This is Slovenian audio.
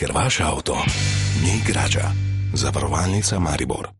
ker vaš avto ni igrača. Zavarovalnica Maribor.